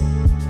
you